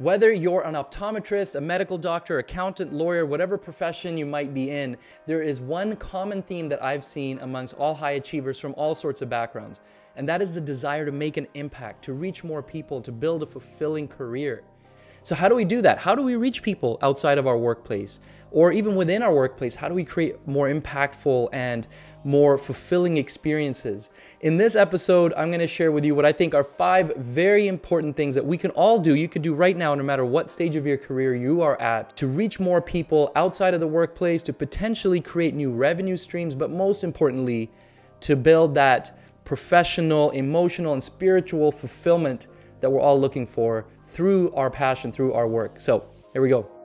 Whether you're an optometrist, a medical doctor, accountant, lawyer, whatever profession you might be in, there is one common theme that I've seen amongst all high achievers from all sorts of backgrounds, and that is the desire to make an impact, to reach more people, to build a fulfilling career. So, how do we do that? How do we reach people outside of our workplace? Or even within our workplace, how do we create more impactful and more fulfilling experiences? In this episode, I'm gonna share with you what I think are five very important things that we can all do, you could do right now, no matter what stage of your career you are at, to reach more people outside of the workplace, to potentially create new revenue streams, but most importantly, to build that professional, emotional, and spiritual fulfillment that we're all looking for through our passion, through our work. So, here we go.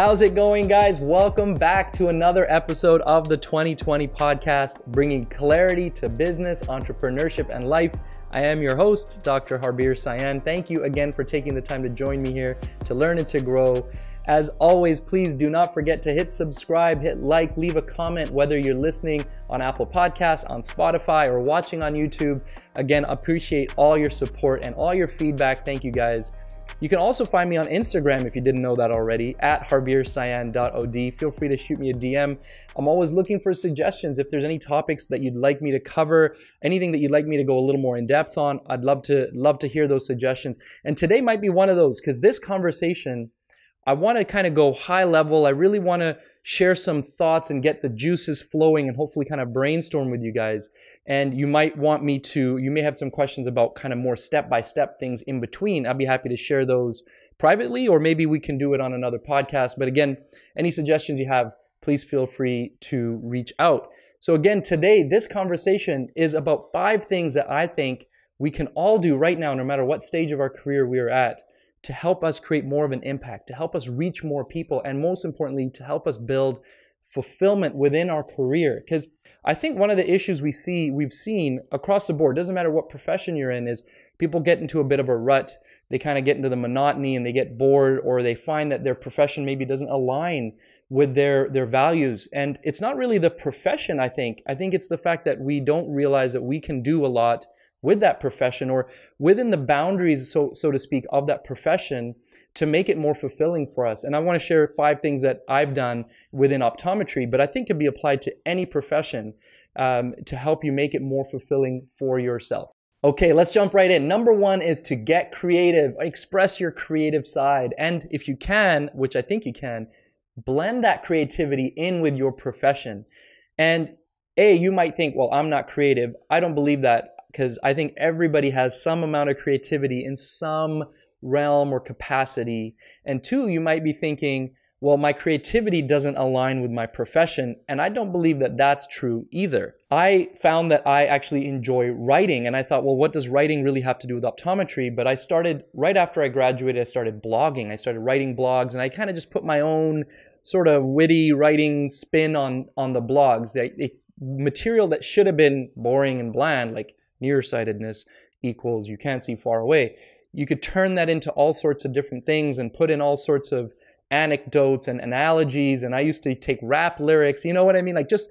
How's it going, guys? Welcome back to another episode of the 2020 podcast, bringing clarity to business, entrepreneurship, and life. I am your host, Dr. Harbir Sian. Thank you again for taking the time to join me here to learn and to grow. As always, please do not forget to hit subscribe, hit like, leave a comment, whether you're listening on Apple Podcasts, on Spotify, or watching on YouTube. Again, appreciate all your support and all your feedback. Thank you guys. You can also find me on Instagram if you didn't know that already, at harbirsian.od. Feel free to shoot me a DM. I'm always looking for suggestions. If there's any topics that you'd like me to cover, anything that you'd like me to go a little more in depth on, I'd love to love to hear those suggestions. And today might be one of those because this conversation, I want to kind of go high level. I really want to share some thoughts and get the juices flowing and hopefully kind of brainstorm with you guys. And you might want me to, you may have some questions about kind of more step by step things in between. I'd be happy to share those privately, or maybe we can do it on another podcast. But again, any suggestions you have, please feel free to reach out. So, again, today, this conversation is about five things that I think we can all do right now, no matter what stage of our career we are at, to help us create more of an impact, to help us reach more people, and most importantly, to help us build fulfillment within our career. Because I think one of the issues we see, we've seen across the board, doesn't matter what profession you're in, is people get into a bit of a rut. They kind of get into the monotony and they get bored, or they find that their profession maybe doesn't align with their their values. And it's not really the profession, I think. I think it's the fact that we don't realize that we can do a lot with that profession or within the boundaries, so so to speak, of that profession to make it more fulfilling for us. And I want to share five things that I've done within optometry, but I think could be applied to any profession um, to help you make it more fulfilling for yourself. Okay, let's jump right in. Number one is to get creative, express your creative side. And if you can, which I think you can, blend that creativity in with your profession. And A, you might think, well, I'm not creative. I don't believe that because I think everybody has some amount of creativity in some realm or capacity. And two, you might be thinking, well, my creativity doesn't align with my profession. And I don't believe that that's true either. I found that I actually enjoy writing. And I thought, well, what does writing really have to do with optometry? But I started, right after I graduated, I started blogging. I started writing blogs and I kind of just put my own sort of witty writing spin on, on the blogs. It, material that should have been boring and bland, like nearsightedness equals you can't see far away. You could turn that into all sorts of different things and put in all sorts of anecdotes and analogies and i used to take rap lyrics you know what i mean? Like just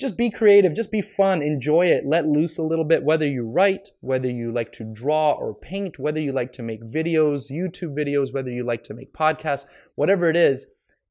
just be creative just be fun enjoy it let loose a little bit whether you write whether you like to draw or paint whether you like to make videos youtube videos whether you like to make podcasts whatever it is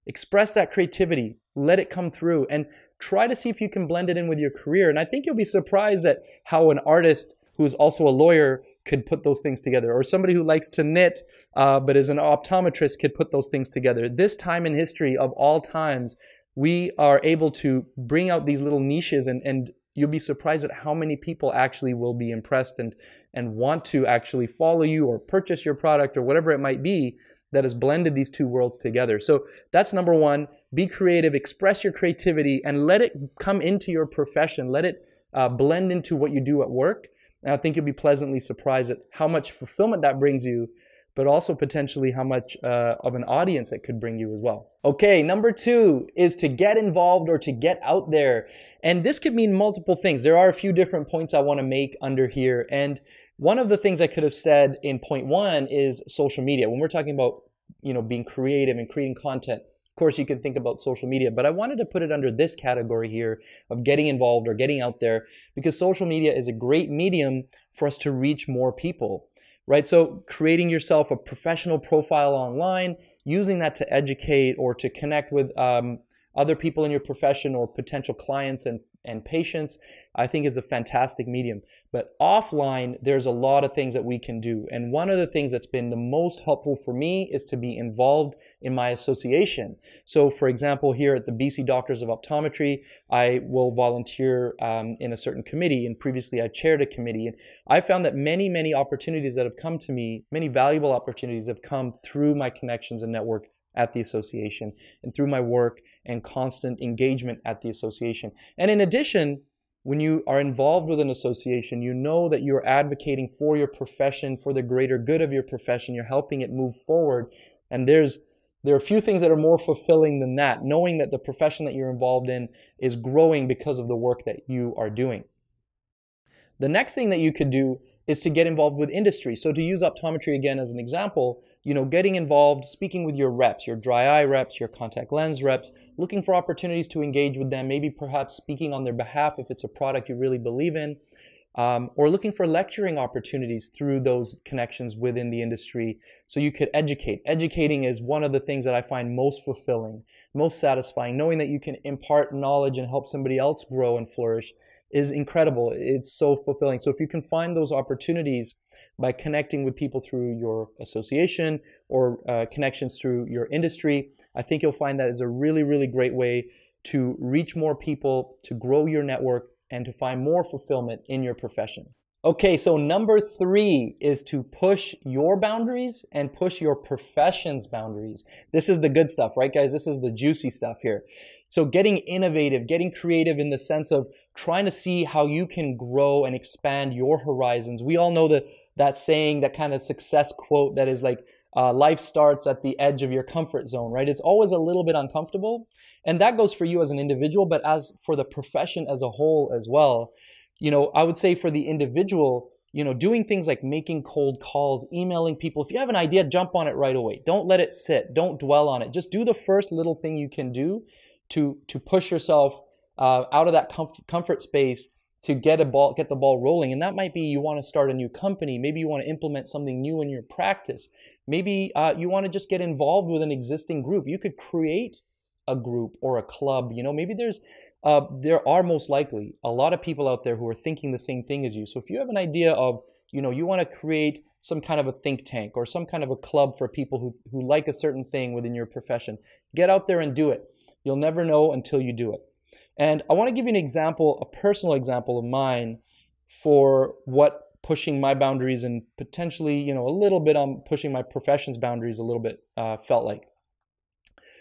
express that creativity let it come through and try to see if you can blend it in with your career and i think you'll be surprised at how an artist who is also a lawyer could put those things together, or somebody who likes to knit uh, but is an optometrist could put those things together. This time in history of all times, we are able to bring out these little niches, and, and you'll be surprised at how many people actually will be impressed and, and want to actually follow you or purchase your product or whatever it might be that has blended these two worlds together. So that's number one. Be creative, express your creativity, and let it come into your profession. Let it uh, blend into what you do at work and I think you'll be pleasantly surprised at how much fulfillment that brings you, but also potentially how much uh, of an audience it could bring you as well. Okay, number two is to get involved or to get out there. And this could mean multiple things. There are a few different points I want to make under here. And one of the things I could have said in point one is social media. When we're talking about, you know, being creative and creating content, of course, you can think about social media, but I wanted to put it under this category here of getting involved or getting out there because social media is a great medium for us to reach more people, right? So, creating yourself a professional profile online, using that to educate or to connect with um, other people in your profession or potential clients and, and patients, I think is a fantastic medium. But offline, there's a lot of things that we can do. And one of the things that's been the most helpful for me is to be involved in my association. So, for example, here at the BC Doctors of Optometry, I will volunteer um, in a certain committee. And previously, I chaired a committee. And I found that many, many opportunities that have come to me, many valuable opportunities have come through my connections and network at the association and through my work and constant engagement at the association. And in addition, when you are involved with an association, you know that you're advocating for your profession, for the greater good of your profession. You're helping it move forward. And there's there are a few things that are more fulfilling than that, knowing that the profession that you're involved in is growing because of the work that you are doing. The next thing that you could do is to get involved with industry. So to use optometry again as an example, you know, getting involved, speaking with your reps, your dry eye reps, your contact lens reps, looking for opportunities to engage with them, maybe perhaps speaking on their behalf if it's a product you really believe in, um, or looking for lecturing opportunities through those connections within the industry so you could educate. Educating is one of the things that I find most fulfilling, most satisfying. Knowing that you can impart knowledge and help somebody else grow and flourish is incredible. It's so fulfilling. So if you can find those opportunities, by connecting with people through your association or uh, connections through your industry. I think you'll find that is a really, really great way to reach more people, to grow your network, and to find more fulfillment in your profession. Okay, so number three is to push your boundaries and push your profession's boundaries. This is the good stuff, right, guys? This is the juicy stuff here. So, getting innovative, getting creative in the sense of trying to see how you can grow and expand your horizons. We all know that that saying, that kind of success quote that is like, uh, life starts at the edge of your comfort zone, right? It's always a little bit uncomfortable. And that goes for you as an individual, but as for the profession as a whole as well. You know, I would say for the individual, you know, doing things like making cold calls, emailing people. If you have an idea, jump on it right away. Don't let it sit. Don't dwell on it. Just do the first little thing you can do to to push yourself uh, out of that comf- comfort space to get a ball get the ball rolling and that might be you want to start a new company maybe you want to implement something new in your practice. Maybe uh, you want to just get involved with an existing group. You could create a group or a club you know maybe there's uh, there are most likely a lot of people out there who are thinking the same thing as you. So if you have an idea of you know you want to create some kind of a think tank or some kind of a club for people who, who like a certain thing within your profession get out there and do it. You'll never know until you do it and I want to give you an example, a personal example of mine for what pushing my boundaries and potentially, you know, a little bit on pushing my profession's boundaries a little bit uh, felt like.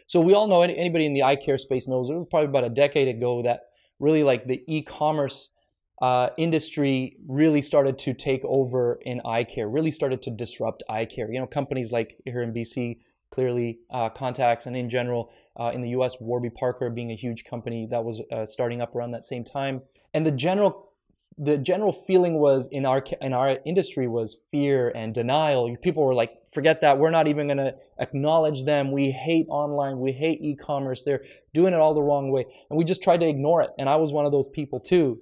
So we all know, anybody in the eye care space knows, it was probably about a decade ago that really like the e-commerce uh, industry really started to take over in eye care, really started to disrupt eye care. You know, companies like here in BC, clearly uh, contacts and in general uh, in the US, Warby Parker being a huge company that was uh, starting up around that same time. And the general the general feeling was in our in our industry was fear and denial. People were like, "Forget that. We're not even going to acknowledge them. We hate online. We hate e-commerce. They're doing it all the wrong way." And we just tried to ignore it. And I was one of those people too.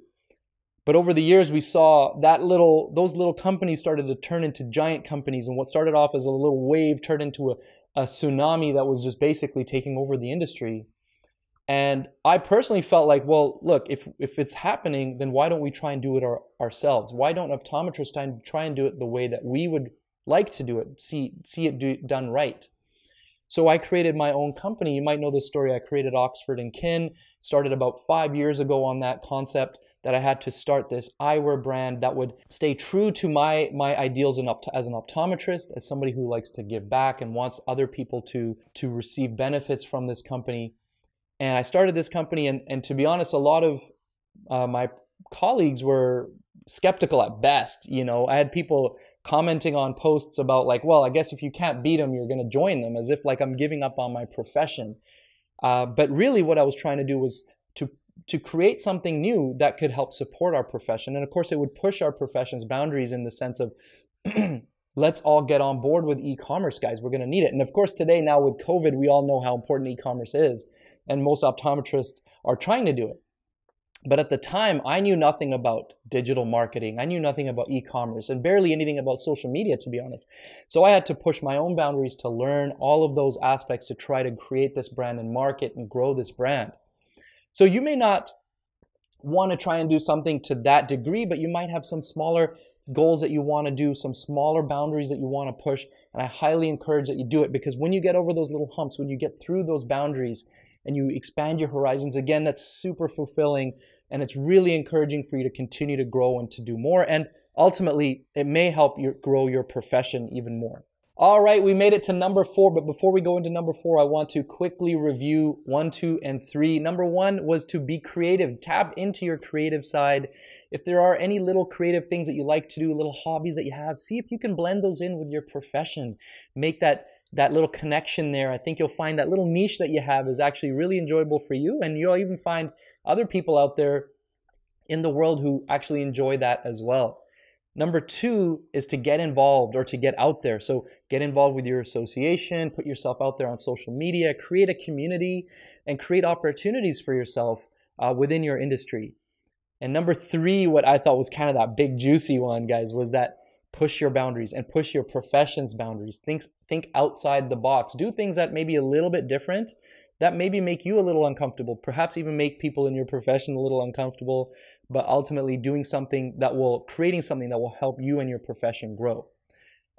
But over the years, we saw that little those little companies started to turn into giant companies, and what started off as a little wave turned into a, a tsunami that was just basically taking over the industry. And I personally felt like, well, look, if, if it's happening, then why don't we try and do it our, ourselves? Why don't optometrists try and, do it the way that we would like to do it, see, see it do, done right? So I created my own company. You might know this story. I created Oxford and Kin, started about five years ago on that concept that I had to start this eyewear brand that would stay true to my my ideals as an optometrist, as somebody who likes to give back and wants other people to to receive benefits from this company. And I started this company, and and to be honest, a lot of uh, my colleagues were skeptical at best. You know, I had people commenting on posts about like, well, I guess if you can't beat them, you're going to join them, as if like I'm giving up on my profession. Uh, but really, what I was trying to do was to to create something new that could help support our profession. And of course, it would push our profession's boundaries in the sense of let's all get on board with e-commerce, guys. We're going to need it. And of course, today now with COVID, we all know how important e-commerce is, and most optometrists are trying to do it. But at the time, I knew nothing about digital marketing. I knew nothing about e commerce and barely anything about social media, to be honest. So I had to push my own boundaries to learn all of those aspects to try to create this brand and market and grow this brand. So you may not want to try and do something to that degree, but you might have some smaller goals that you want to do, some smaller boundaries that you want to push. And I highly encourage that you do it because when you get over those little humps, when you get through those boundaries and you expand your horizons, again, that's super fulfilling and it's really encouraging for you to continue to grow and to do more. And ultimately, it may help you grow your profession even more. All right, we made it to number four, but before we go into number four, I want to quickly review one, two, and three. Number one was to be creative. Tap into your creative side. If there are any little creative things that you like to do, little hobbies that you have, see if you can blend those in with your profession. Make that that little connection there. I think you'll find that little niche that you have is actually really enjoyable for you, and you'll even find other people out there in the world who actually enjoy that as well. Number two is to get involved or to get out there. So get involved with your association, put yourself out there on social media, create a community, and create opportunities for yourself uh, within your industry. And number three, what I thought was kind of that big juicy one, guys, was that push your boundaries and push your profession's boundaries. Think think outside the box. Do things that may be a little bit different that maybe make you a little uncomfortable, perhaps even make people in your profession a little uncomfortable, but ultimately doing something that will, creating something that will help you and your profession grow.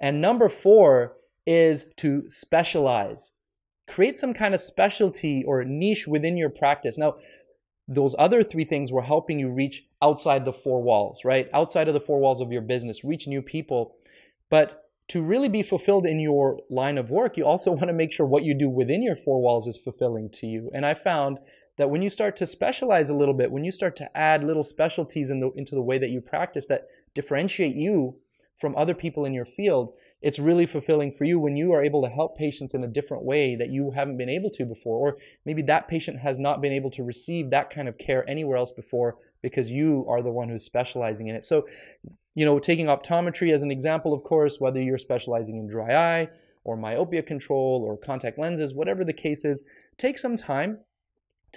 And number four is to specialize. Create some kind of specialty or niche within your practice. Now, those other three things were helping you reach outside the four walls, right? Outside of the four walls of your business, reach new people. But to really be fulfilled in your line of work, you also want to make sure what you do within your four walls is fulfilling to you. And I found that when you start to specialize a little bit, when you start to add little specialties in the, into the way that you practice that differentiate you from other people in your field, it's really fulfilling for you when you are able to help patients in a different way that you haven't been able to before. Or maybe that patient has not been able to receive that kind of care anywhere else before because you are the one who's specializing in it. So you know, taking optometry as an example, of course, whether you're specializing in dry eye or myopia control or contact lenses, whatever the case is, take some time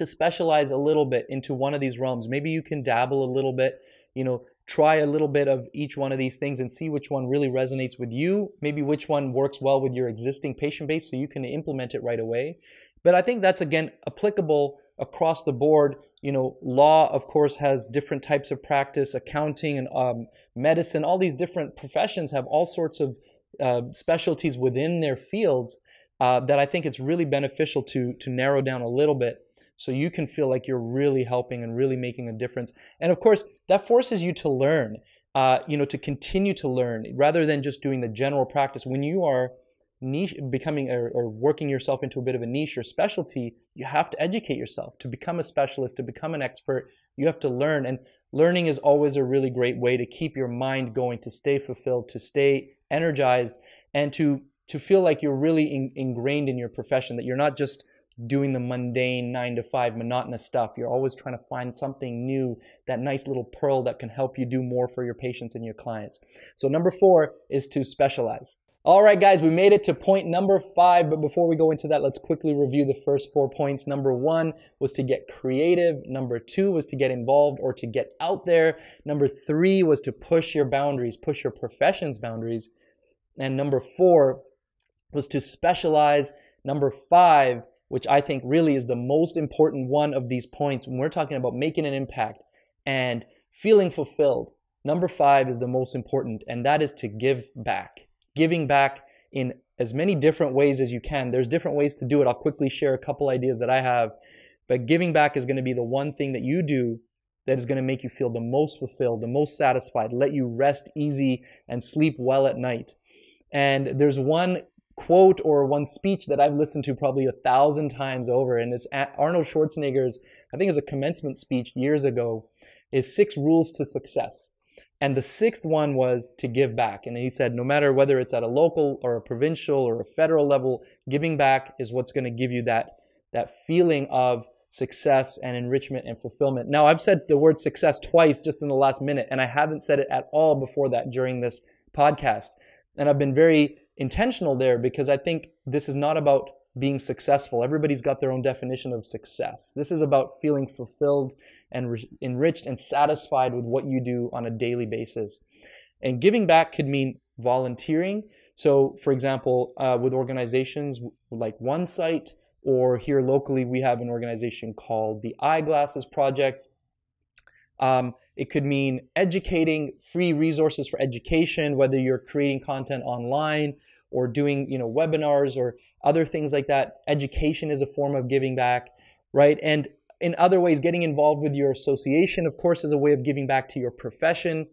to specialize a little bit into one of these realms. Maybe you can dabble a little bit, you know, try a little bit of each one of these things and see which one really resonates with you, maybe which one works well with your existing patient base so you can implement it right away. But I think that's again applicable across the board. You know, law, of course, has different types of practice, accounting and um, medicine, all these different professions have all sorts of uh, specialties within their fields uh, that I think it's really beneficial to, to narrow down a little bit so you can feel like you're really helping and really making a difference. And of course, that forces you to learn, uh, you know, to continue to learn rather than just doing the general practice. When you are niche becoming or, or, working yourself into a bit of a niche or specialty you have to educate yourself to become a specialist to become an expert you have to learn and learning is always a really great way to keep your mind going to stay fulfilled to stay energized and to to feel like you're really in, ingrained in your profession that you're not just doing the mundane nine to five monotonous stuff you're always trying to find something new that nice little pearl that can help you do more for your patients and your clients so number four is to specialize all right, guys, we made it to point number five. But before we go into that, let's quickly review the first four points. Number one was to get creative. Number two was to get involved or to get out there. Number three was to push your boundaries, push your profession's boundaries. And number four was to specialize. Number five, which I think really is the most important one of these points when we're talking about making an impact and feeling fulfilled. Number five is the most important, and that is to give back giving back in as many different ways as you can. There's different ways to do it. I'll quickly share a couple ideas that I have. But giving back is going to be the one thing that you do that is going to make you feel the most fulfilled, the most satisfied, let you rest easy and sleep well at night. And there's one quote or one speech that I've listened to probably a thousand times over, and it's Arnold Schwarzenegger's, I think it's a commencement speech years ago, is six rules to success. And the sixth one was to give back. And he said, no matter whether it's at a local or a provincial or a federal level, giving back is what's going to give you that, that feeling of success and enrichment and fulfillment. Now, I've said the word success twice just in the last minute, and I haven't said it at all before that during this podcast. And I've been very intentional there because I think this is not about being successful. Everybody's got their own definition of success. This is about feeling fulfilled and re- enriched and satisfied with what you do on a daily basis. And giving back could mean volunteering. So, for example, uh, with organizations like OneSight, or here locally, we have an organization called the Eyeglasses Project. Um, it could mean educating free resources for education, whether you're creating content online or doing you know webinars or other things like that. Education is a form of giving back, right? And in other ways, getting involved with your association, of course, is a way of giving back to your profession.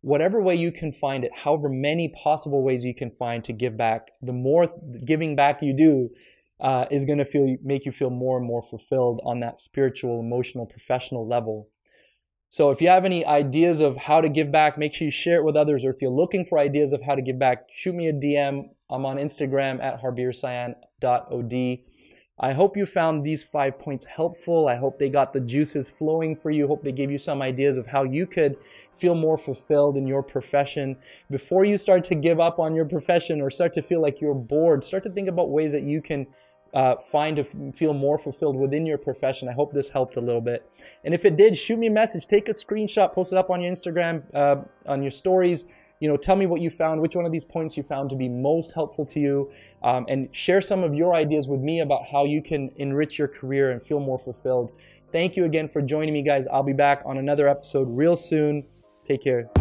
Whatever way you can find it, however many possible ways you can find to give back, the more giving back you do, uh, is going to feel make you feel more and more fulfilled on that spiritual, emotional, professional level. So if you have any ideas of how to give back, make sure you share it with others. Or if you're looking for ideas of how to give back, shoot me a DM. I'm on Instagram at harbirsian.od. I hope you found these five points helpful. I hope they got the juices flowing for you. Hope they gave you some ideas of how you could feel more fulfilled in your profession. Before you start to give up on your profession or start to feel like you're bored, start to think about ways that you can uh, find to feel more fulfilled within your profession. I hope this helped a little bit. And if it did, shoot me a message, take a screenshot, post it up on your Instagram, uh, on your stories. You know, tell me what you found, which one of these points you found to be most helpful to you, um, and share some of your ideas with me about how you can enrich your career and feel more fulfilled. Thank you again for joining me, guys. I'll be back on another episode real soon. Take care.